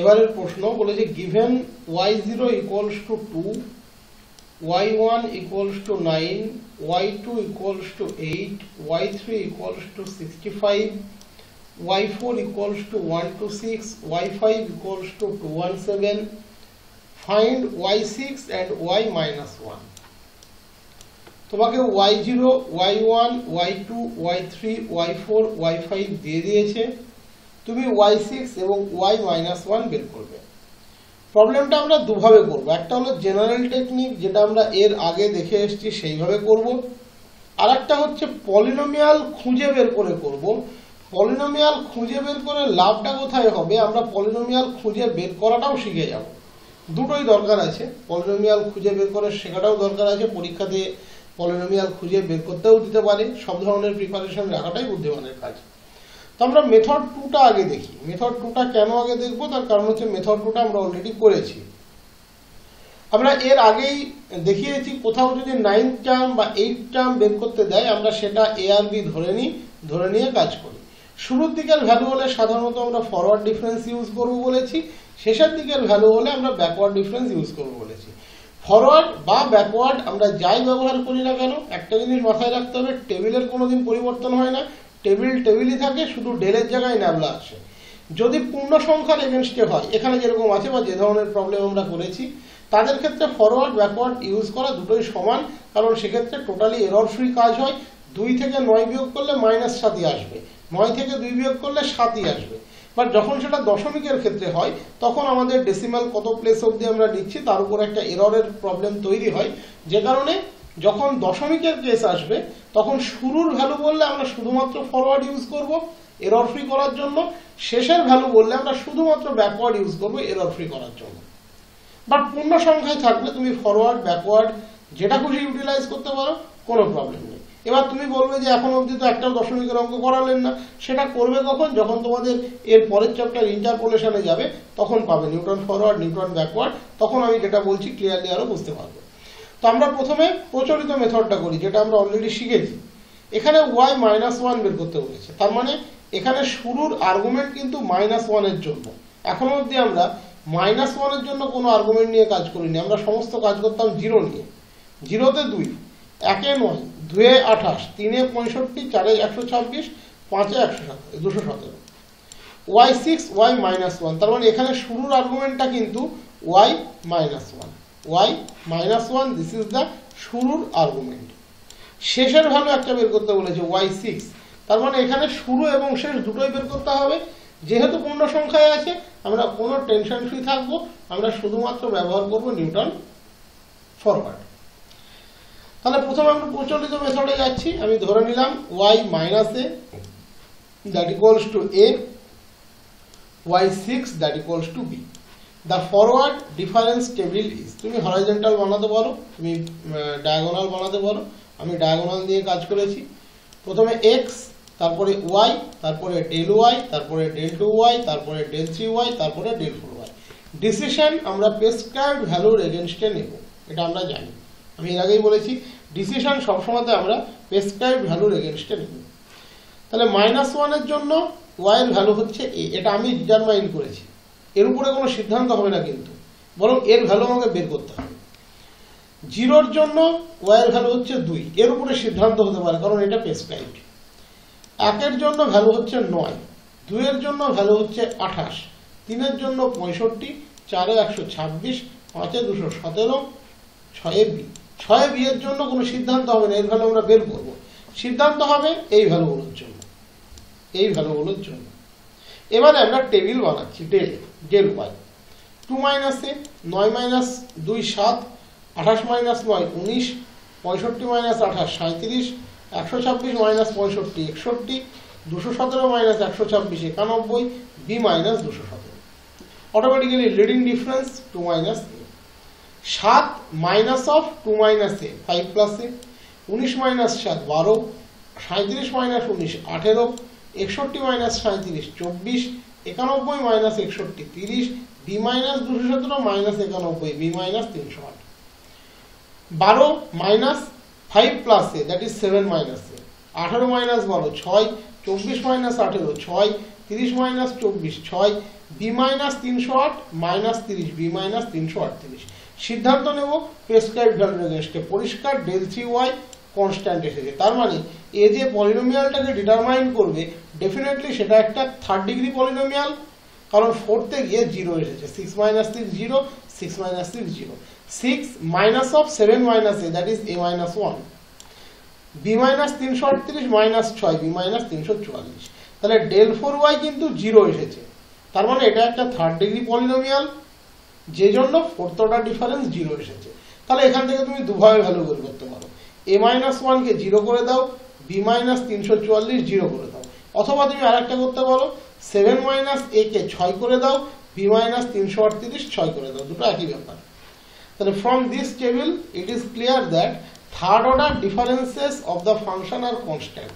এবারের প্রশ্ন বলেছে given Y zero equals to two Y one equals to nine Y two equals to eight Y three equals to sixty five Y four equals to one two six Y five equals to two one seven find Y six and Y minus one তোমাকে Y zero Y one Y two Y three Y four Y five দিয়ে দিয়েছে। তুমি Y six এবং Y minus one বের করবে। প্রবলেমটা আমরা দুভাবে করব। একটা হলো জেনারেল টেকনিক যেটা আমরা এর আগে দেখে এসেছি, সেইভাবে করব। আর একটা হচ্ছে পলিনোমিয়াল খুঁজে বের করে করব। পলিনোমিয়াল খুঁজে বের করে লাভটা কোথায় হবে? আমরা পলিনোমিয়াল খুঁজে বের করাটাও শিখে যাব। দুটোই দরকার আছে। পলিনোমিয়াল খুঁজে বের করে শেখাটাও দরকার আছে। পরীক্ষাতে পলিনোমিয়াল খুঁজে বের করতেও দিতে পারে। সব ধরনের প্রিপারেশন রাখাটাই বুদ্ধিমানের কাজ। তো আমরা মেথড টুটা আগে দেখি। মেথড টুটা কেন আগে দেখব? তার কারণ হচ্ছে মেথড টুটা আমরা অলরেডি করেছি। আমরা এর আগেই দেখিয়েছি, কোথাও যদি নাইন টার্ম বা এইট টার্ম বের করতে দেয়, আমরা সেটা এ আর বি ধরে নিই, ধরে নিয়ে কাজ করি। শুরুর দিকের ভ্যালু হলে সাধারণত আমরা ফরওয়ার্ড ডিফারেন্স ইউজ করব বলেছি, শেষের দিকের ভ্যালু হলে আমরা ব্যাকওয়ার্ড ডিফারেন্স ইউজ করব বলেছি। ফরওয়ার্ড বা ব্যাকওয়ার্ড আমরা যাই ব্যবহার করি না কেন, একটা জিনিস মাথায় রাখতে হবে টেবিলের কোনো দিন পরিবর্তন হয় না। টেবিল টেবিলই থাকে, শুধু ডেলের জায়গায় ন্যাবলা আছে। যদি পূর্ণ সংখ্যার এগেনস্টে হয়, এখানে যেরকম আছে বা যে ধরনের প্রবলেম আমরা করেছি, তাদের ক্ষেত্রে ফরওয়ার্ড ব্যাকওয়ার্ড ইউজ করা দুটোই সমান, কারণ সেক্ষেত্রে টোটালি এরর ফ্রি কাজ হয়। দুই থেকে নয় বিয়োগ করলে মাইনাস সাতই আসবে। নয় থেকে দুই বিয়োগ করলে সাতই আসবে। বাট যখন সেটা দশমিকের ক্ষেত্রে হয়, তখন আমাদের ডেসিমাল কত প্লেস অবধি আমরা নিচ্ছি তার উপর একটা এররের প্রবলেম তৈরি হয়। যে কারণে যখন দশমিকের কেস আসবে, তখন শুরুর ভ্যালু বললে আমরা শুধুমাত্র ফরওয়ার্ড ইউজ করব এরর ফ্রি করার জন্য। শেষের ভ্যালু বললে আমরা শুধুমাত্র ব্যাকওয়ার্ড ইউজ করব এরর ফ্রি করার জন্য। বাট পূর্ণ সংখ্যায় থাকলে তুমি ফরওয়ার্ড ব্যাকওয়ার্ড যেটা খুশি ইউটিলাইজ করতে পারো, কোনো প্রবলেম নেই। এবার তুমি বলবে যে এখন অবধি তো একটাও দশমিকের অঙ্ক করালেন না। সেটা করবে কখন? যখন তোমাদের এর পরের চ্যাপ্টার ইন্টারপোলেশনে যাবে, তখন পাবে নিউটন ফরওয়ার্ড নিউটন ব্যাকওয়ার্ড তখন আমি যেটা বলছি ক্লিয়ারলি আরও বুঝতে পারবে। তো আমরা প্রথমে প্রচলিত মেথডটা করি, যেটা আমরা অলরেডি শিখেছি। এখানে ওয়াই মাইনাস ওয়ান বের করতে বলেছে। তার মানে এখানে শুরুর আর্গুমেন্ট কিন্তু মাইনাস ওয়ানের জন্য। এখনও অবধি আমরা মাইনাস ওয়ানের জন্য কোনো আর্গুমেন্ট নিয়ে কাজ করিনি। আমরা সমস্ত কাজ করতাম জিরো নিয়ে। জিরোতে দুই, একে নয়, দুয়ে আঠাশ, তিনে পঁয়ষট্টি, চারে একশো ছাব্বিশ, পাঁচে একশো সতেরো দুশো সতেরো। Y six Y minus one তার মানে এখানে শুরুর আর্গুমেন্টটা কিন্তু Y minus one Y minus one this is the শুরুর আর্গুমেন্ট শেষের ভ্যালু একটা বের করতে বলেছে ওয়াই সিক্স তার মানে এখানে শুরু এবং শেষ দুটোই বের করতে হবে। যেহেতু পূর্ণ সংখ্যায় আছে, আমরা কোনো টেনশন ফ্রি থাকব। আমরা শুধুমাত্র ব্যবহার করব নিউটন ফরওয়ার্ড তাহলে প্রথমে আমরা প্রচলিত মেথডে যাচ্ছি। আমি ধরে নিলাম Y minus A that equals to A Y six that equals to B the forward difference table is তুমি হরাইজেন্টাল বানাতে পারো, তুমি ডায়াগোনাল বানাতে পারো, আমি ডায়াগোনাল দিয়ে কাজ করেছি। প্রথমে এক্স তারপরে ওয়াই তারপরে ডেল ওয়াই তারপরে ডেল টু ওয়াই তারপরে ডেল থ্রি ওয়াই তারপরে ডেল ফোর ওয়াই ডিসিশন আমরা প্রেসক্রাইব ভ্যালুর এগেনস্টে নেব, এটা আমরা জানি। আমি এর আগেই বলেছি ডিসিশন সবসময়তে আমরা প্রেসক্রাইব ভ্যালুর এগেনস্টে নেব। তাহলে মাইনাস ওয়ানের জন্য ওয়াইয়ের ভ্যালু হচ্ছে এ এটা আমি ডিটারমাইন করেছি। এর উপরে কোনো সিদ্ধান্ত হবে না কিন্তু। বরং এর ভ্যালু আমাকে বের করতে হবে। জিরোর জন্য ওয়াইয়ের ভ্যালু হচ্ছে দুই। এর উপরে সিদ্ধান্ত হতে পারে, কারণ এটা প্রেসক্রাইবড একের জন্য ভ্যালু হচ্ছে নয়। দুইয়ের জন্য ভ্যালু হচ্ছে আঠাশ। তিনের জন্য পঁয়ষট্টি, চারে একশো ছাব্বিশ, পাঁচে দুশো সতেরো, ছয়ে বি। ছয়ে বিয়ের জন্য কোনো সিদ্ধান্ত হবে না, এর ভ্যালু আমরা বের করব। সিদ্ধান্ত হবে এই ভ্যালুগুলোর জন্য। এই ভ্যালুগুলোর জন্য। এবারে আমরা টেবিল বানাচ্ছি del del Y two minus নয় মাইনাস দুই সাত, আঠাশ মাইনাস নয় উনিশ, পঁয়ষট্টি মাইনাস আঠাশ সাঁত্রিশ একশো ছাব্বিশ মাইনাস পঁয়ষট্টি একষট্টি, দুশো সতেরো মাইনাস একশো ছাব্বিশ একানব্বই বি মাইনাস দুশো সতেরো। Automatically leading difference two minus A সাত minus of two minus A five plus A উনিশ মাইনাস সাত বারো সাঁত্রিশ মাইনাস উনিশ আঠেরো, একষট্টি মাইনাস সাঁত্রিশ চব্বিশ একানব্বই মাইনাস একষট্টি, তিরিশ বি মাইনাস দুশো সতেরো মাইনাস একানব্বই বি মাইনাস তিনশো আট। বারো minus five plus A that is seven minus A আঠারো মাইনাস বারো, ছয়। চব্বিশ মাইনাস আঠেরো, ছয়। তিরিশ মাইনাস চব্বিশ, ছয়। বি মাইনাস তিনশো আট মাইনাস তিরিশ বি মাইনাস তিনশো আটত্রিশ। সিদ্ধান্ত নেব প্রেসক্রাইব ভ্যালু এগেনস্টে পরিষ্কার ডেল থ্রি ওয়াই কনস্ট্যান্ট এসেছে। তার মানে এ যে পলিনোমিয়ালটাকে ডিটারমাইন করবে ডেফিনেটলি সেটা একটা থার্ড ডিগ্রি পলিনোমিয়াল কারণ ফোরতে গিয়ে জিরো এসেছে। Six minus six zero six minus six zero six minus of seven minus A that is A minus one B minus তিনশো আটত্রিশ মাইনাস ছয় বি মাইনাস তিনশো চুয়াল্লিশ। তাহলে ডেল ফোর ওয়াই কিন্তু জিরো এসেছে। তার মানে এটা একটা থার্ড ডিগ্রি পলিনোমিয়াল যে জন্য ফোর্থ অর্ডার ডিফারেন্স জিরো এসেছে। তাহলে এখান থেকে তুমি দুভাবে ভ্যালু বের করতে পারো। এ মাইনাস ওয়ানকে জিরো করে দাও বি মাইনাস তিনশো চুয়াল্লিশ জিরো করে দাও। অথবা তুমি আরেকটা করতে পারো সেভেন মাইনাস এ কে ছয় করে দাও বি মাইনাস তিনশো আটত্রিশ ছয় করে দাও, দুটো একই ব্যাপার। তাহলে from this table it is clear that third order differences of the function R constant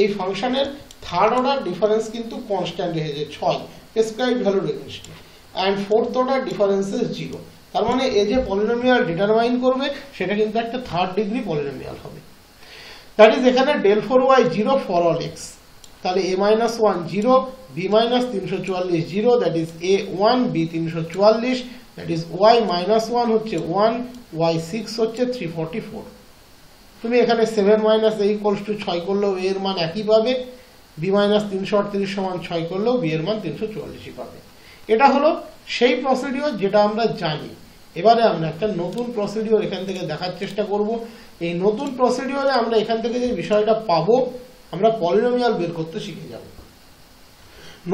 এই ফাংশনের থার্ড অর্ডার ডিফারেন্স কিন্তু কনস্ট্যান্ট এসেছে ছয়। Prescribe value রেগেন্সটে and fourth order differences zero তার মানে এ যে পলিনোমিয়াল ডিটারমাইন করবে, সেটা কিন্তু একটা থার্ড ডিগ্রি পলিনোমিয়াল হবে। দ্যাট ইজ এখানে del four Y zero for all X তাহলে A minus one zero B minus তিনশো চুয়াল্লিশ zero that is A one B তিনশো চুয়াল্লিশ that is Y minus one হচ্ছে ওয়ান ওয়াই সিক্স হচ্ছে three forty four তুমি এখানে সেভেন মাইনাস এই ইকোয়ালস টু ছয় করলেও এর মান একই পাবে বি মাইনাস তিনশো আটত্রিশ সমান ছয় করলেও বি এর মান তিনশো চুয়াল্লিশই পাবে। এটা হলো সেই প্রসিডিওর যেটা আমরা জানি। এবারে আমরা একটা নতুন প্রসিডিওর এখান থেকে দেখার চেষ্টা করব। এই নতুন প্রসিডিওরে আমরা এখান থেকে যে বিষয়টা পাবো, আমরা পলিনোমিয়াল বের করতে শিখে যাব।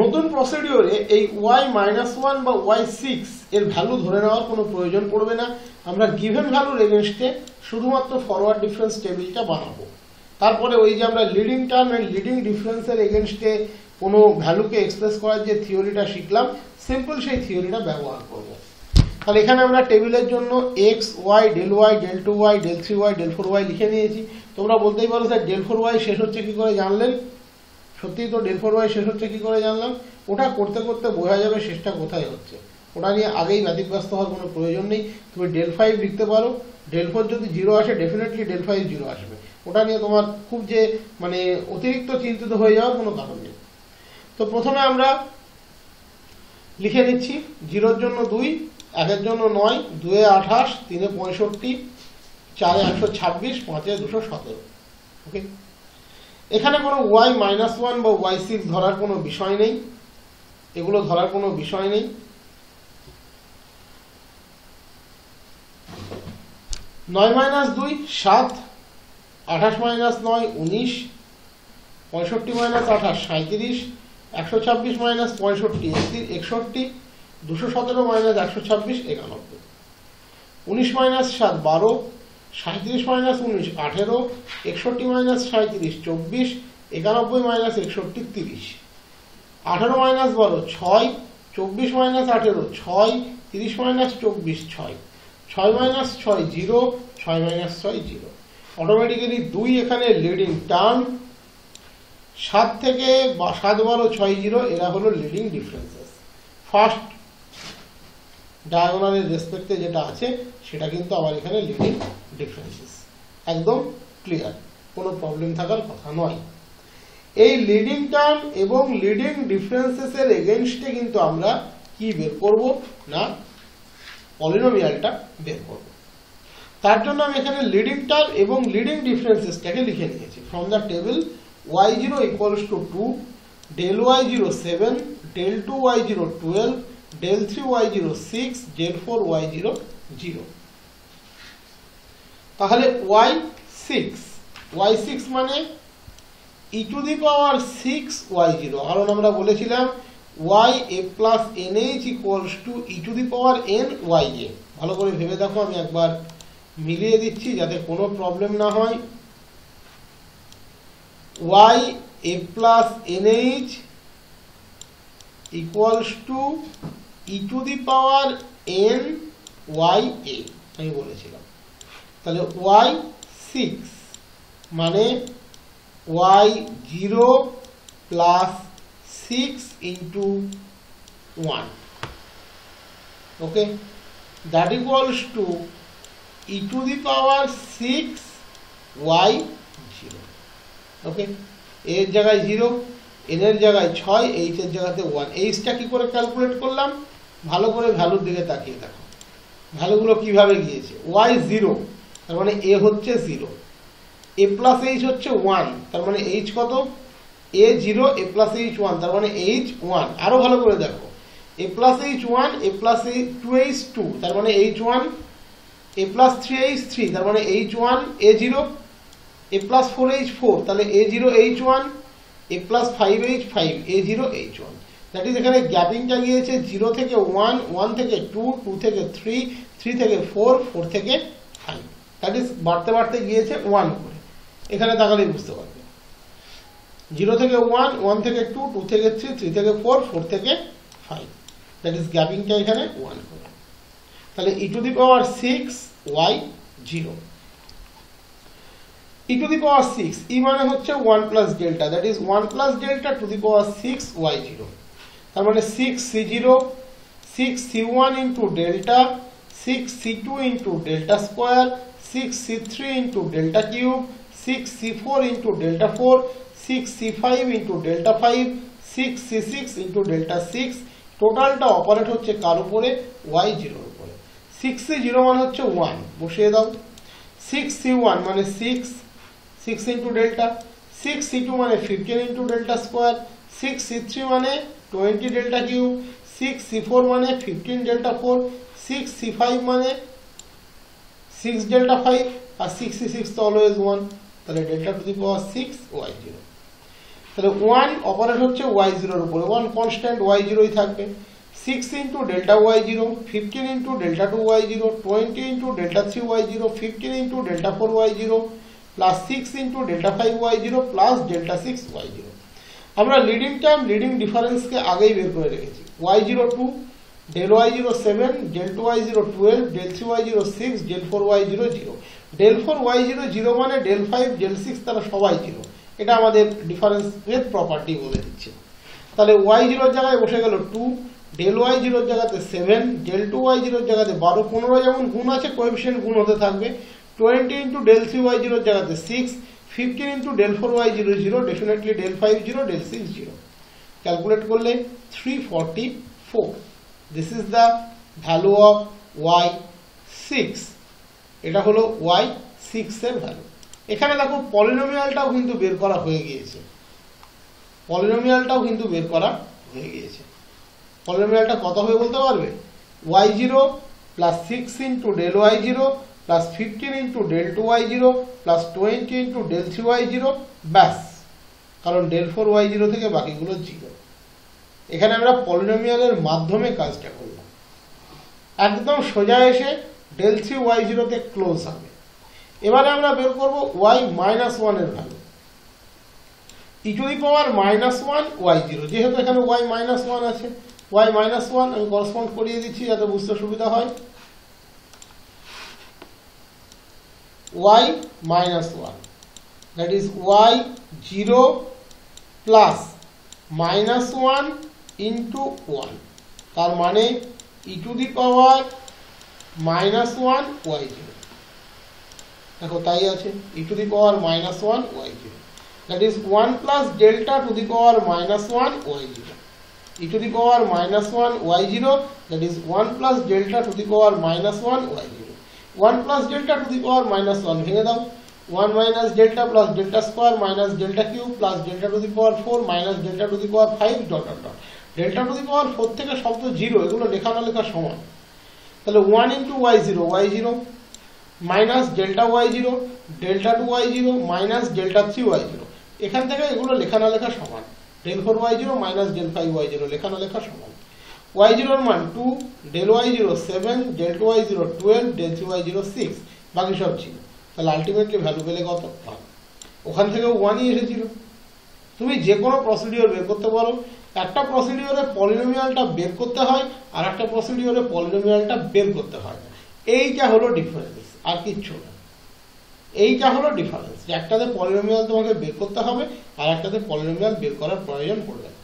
নতুন প্রসিডিওরে এই ওয়াই মাইনাস ওয়ান বা ওয়াই সিক্স এর ভ্যালু ধরে নেওয়ার কোনো প্রয়োজন পড়বে না। আমরা গিভেন ভ্যালুর এগেনস্টে শুধুমাত্র ফরওয়ার্ড ডিফারেন্স টেবিলটা বানাবো। তারপরে ওই যে আমরা লিডিং টার্ম এন্ড লিডিং ডিফারেন্সের এগেনস্টে কোনো ভ্যালুকে এক্সপ্রেস করার যে থিওরিটা শিখলাম সিম্পল সেই থিওরিটা ব্যবহার করব। তাহলে এখানে আমরা টেবিলের জন্য X Y del Y del two Y del three Y del four Y লিখে নিয়েছি। তোমরা বলতেই পারো স্যার ডেল ফোর ওয়াই শেষ হচ্ছে কি করে জানলেন? সত্যিই তো ডেল ফোর ওয়াই শেষ হচ্ছে কি করে জানলাম? ওটা করতে করতে বোঝা যাবে শেষটা কোথায় হচ্ছে। ওটা নিয়ে আগেই ব্যতিব্যস্ত হওয়ার কোনো প্রয়োজন নেই। তুমি ডেল ফাইভ লিখতে পারো। ডেল ফোর যদি জিরো আসে ডেফিনেটলি ডেল ফাইভ জিরো আসবে। ওটা নিয়ে তোমার খুব যে মানে অতিরিক্ত চিন্তিত হয়ে যাওয়ার কোনো কারণ নেই। তো প্রথমে আমরা লিখে দিচ্ছি জিরোর জন্য দুই, একের জন্য নয়, দুয়ে আঠাশ, তিনে পঁয়ষট্টি, চারে একশো ছাব্বিশ, পাঁচে দুশো সতেরো। ওকে এখানে কোনো ওয়াই মাইনাস ওয়ান বা ওয়াই সিক্স ধরার কোনো বিষয় নেই। এগুলো ধরার কোনো বিষয় নেই। নয় মাইনাস দুই, সাত আঠাশ মাইনাস নয়, উনিশ, পঁয়ষট্টি মাইনাস আঠাশ সাঁত্রিশ একশো ছাব্বিশ মাইনাস পঁয়ষট্টি একষট্টি, দুশো সতেরো মাইনাস একশো ছাব্বিশ, একানব্বই। উনিশ মাইনাস সাত, বারো সাঁত্রিশ মাইনাস উনিশ, আঠেরো, একষট্টি মাইনাস সাঁত্রিশ চব্বিশ, একানব্বই মাইনাস একষট্টি, তিরিশ। আঠেরো মাইনাস বারো, ছয়, চব্বিশ মাইনাস আঠেরো, ছয়, তিরিশ মাইনাস চব্বিশ, ছয়। ছয় মাইনাস ছয়, জিরো, ছয় মাইনাস ছয়, জিরো। অটোমেটিক্যালি দুই এখানে লিডিং টার্ম সাত থেকে সাত বারো ছয় জিরো এরা হলো লিডিং ডিফারেন্সেস ফার্স্ট ডায়াগোনালের রেসপেক্টে যেটা আছে, সেটা কিন্তু আমার এখানে লিডিং ডিফারেন্সেস একদম ক্লিয়ার কোনো প্রবলেম থাকার কথা নয়। এই লিডিং টার্ম এবং লিডিং ডিফারেন্সেসের এগেনস্টে কিন্তু আমরা কি বের করব না পলিনোমিয়ালটা বের করব। তার জন্য আমি এখানে লিডিং টার্ম এবং লিডিং ডিফারেন্সেসটাকে লিখে নিয়েছি from the table Y zero equals to two del Y zero seven del two Y zero twelve del three Y zero six del four Y zero zero তাহলে ওয়াই সিক্স ওয়াই সিক্স মানে E to the power six Y zero কারণ আমরা বলেছিলাম Y A plus N H equals to E to the power N Y A ভালো করে ভেবে দেখো আমি একবার মিলিয়ে দিচ্ছি যাতে কোনো প্রবলেম না হয়। Y A plus N H equals to E to the power N Y A আমি বলেছিলাম। তাহলে ওয়াই সিক্স মানে Y zero plus six into one okay that equals to E to the power six Y zero okay এর জায়গায় zero N এর জায়গায় ছয় H এর জায়গাতে ওয়ান এইচটা কি করে ক্যালকুলেট করলাম? ভালো করে ভ্যালুর দিকে তাকিয়ে দেখো। ভ্যালুগুলো কীভাবে গিয়েছে? ওয়াই জিরো তার মানে এ হচ্ছে জিরো এ প্লাস এইচ হচ্ছে ওয়ান তার মানে এইচ কত? A zero A plus H one তার মানে এইচ ওয়ান আরও ভালো করে দেখো। A plus H one A plus H two H two তার মানে H one A plus three H three তার মানে H one A zero A plus four H four তাহলে A zero H one A plus five H five A zero H one that is এখানে গ্যাপিংটা গিয়েছে zero থেকে one one থেকে two two থেকে three three থেকে four four থেকে five that is বাড়তে বাড়তে গিয়েছে ওয়ান করে এখানে তাকালেই বুঝতে পারবে। জিরো থেকে ওয়ান ওয়ান থেকে টু টু থেকে থ্রি থ্রি থেকে ফোর ফোর থেকে ফাইভ দ্যাট ইজ গ্যাপিংটা এখানে ওয়ান করে তাহলে E to the power six Y zero E to the power six E মানে হচ্ছে one plus delta that is one plus delta to the power six Y zero তার মানে six C zero six C one into delta six C two into delta square six C three into delta cube six C four into delta four six C five into delta five six C six into delta six টোটালটা operate হচ্ছে কার উপরে? Y জিরোর six zero মানে হচ্ছে one বসিয়ে দাও। Six C one মানে six six into delta six C two মানে fifteen into delta square six C three মানে twenty delta cube six C four মানে fifteen delta four six C five মানে six delta five আর six C six তো always one তাহলে delta to the power six Y zero তাহলে one operate হচ্ছে Y জিরোর উপরে। ওয়ান কনস্ট্যান্ট ওয়াই জিরোই থাকবে। Six into delta Y zero fifteen into delta two Y zero twenty into delta three Y zero fifteen into delta four Y zero plus six into delta five Y zero plus delta six Y zero আমরা leading term leading ডিফারেন্সকে আগেই বের করে রেখেছি। Y zero two del Y zero seven del two Y zero twelve del three Y zero six del four Y zero zero del four Y zero zero মানে del five del six তারা সবাই zero এটা আমাদের ডিফারেন্সের property বলে দিচ্ছে। তাহলে Y জিরোর জায়গায় বসে গেল টু ডেল ওয়াই জিরোর জায়গাতে সেভেন ডেল টু ওয়াই জিরোর জায়গাতে বারো, পনেরো যেমন গুণ আছে কোয়েফিসিয়েন্ট গুণ হতে থাকবে। Twenty into del three Y জিরোর জায়গাতে six fifteen into del four Y zero zero definitely del five zero del six zero calculate করলে three forty four this is the value of Y six এটা হলো Y সিক্সের value এখানে দেখো পলিনোমিয়ালটাও কিন্তু বের করা হয়ে গিয়েছে। পলিনোমিয়ালটাও কিন্তু বের করা হয়ে গিয়েছে। পলিনোমিয়ালটা কত হবে বলতে পারবে? Y zero plus six into del Y zero plus fifteen into del two Y zero plus twenty into del three Y zero ব্যাস। কারণ ডেল ফোর ওয়াই জিরো থেকে বাকিগুলো জিরো এখানে আমরা পলিনোমিয়ালের মাধ্যমে কাজটা করলাম একদম সোজা এসে ডেল থ্রি ওয়াই জিরোতে ক্লোজ হবে। এবারে আমরা বের করব ওয়াই মাইনাস ওয়ানের value E to the power minus one Y zero যেহেতু এখানে ওয়াই মাইনাস ওয়ান আছে ওয়াই মাইনাস ওয়ান আমি করসপন্ড করিয়ে দিচ্ছি যাতে বুঝতে সুবিধা হয়। Y minus one that is Y zero plus minus one into one তার মানে E to the power minus one Y zero দেখো তাই আছে E to the power minus one Y zero that is one plus delta to the power minus one Y zero the power minus one Y zero that is one plus delta to the power minus one Y zero one plus delta to the power minus one ভেঙে দাও। One minus delta plus delta square minus delta cube plus delta to the power four minus delta to the power five dot dot dot delta to the power four থেকে সব তো zero এগুলো লেখা না লেখা সমান। তাহলে one into Y zero Y zero minus delta Y zero delta two Y zero minus delta three Y zero এখান থেকে এগুলো লেখা না লেখা সমান। Del four Y zero minus del five Y zero লেখা না লেখা সমান। ওয়াই জিরোর মান two del Y zero seven del two Y zero twelve del three Y zero six বাকি সব ছিল। তাহলে আলটিমেটলি ভ্যালু পেলে কত? ওয়ান ওখান থেকে ওয়ানই এসেছিল। তুমি যে কোনো প্রসিডিওর বের করতে পারো। একটা প্রসিডিওরে পলিনোমিয়ালটা বের করতে হয়, আর একটা প্রসিডিওরে পলিনোমিয়ালটা বের করতে হয় এইটা হলো ডিফারেন্স আর কিচ্ছু না। এইটা হলো ডিফারেন্স একটাতে পলিনোমিয়াল তোমাকে বের করতে হবে আর একটাতে পলিনোমিয়াল বের করার প্রয়োজন পড়বে।